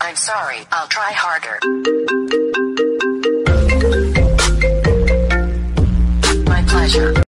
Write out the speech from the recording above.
I'm sorry, I'll try harder. My pleasure.